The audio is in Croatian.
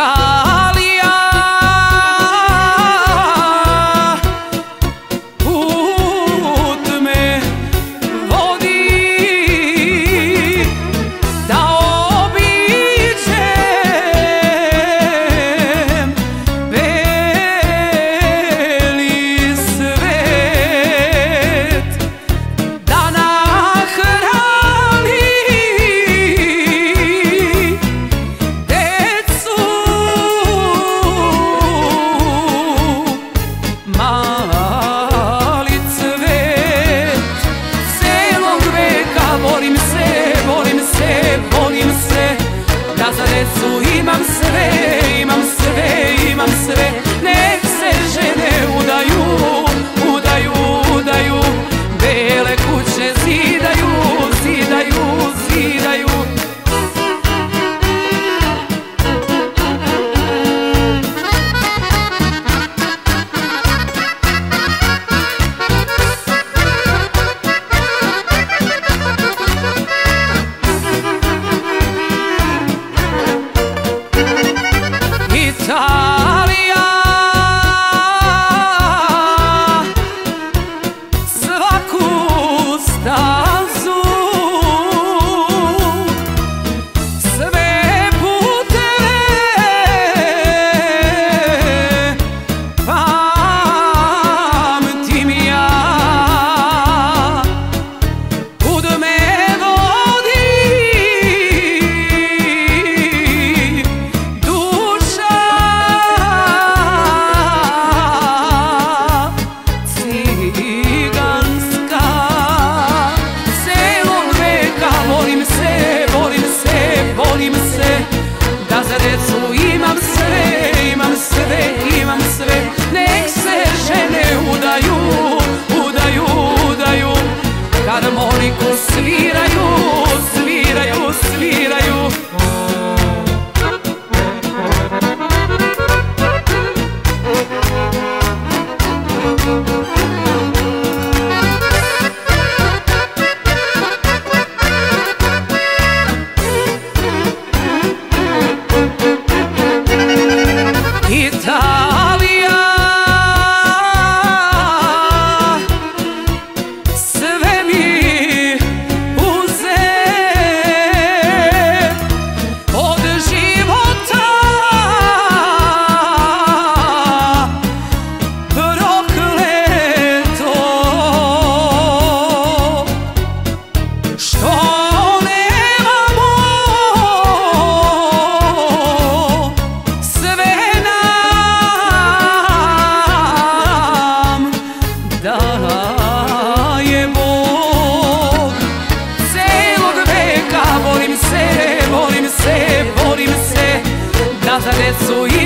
car. za прикусви imam sve, imam sve, imam sve Nek se žene udaju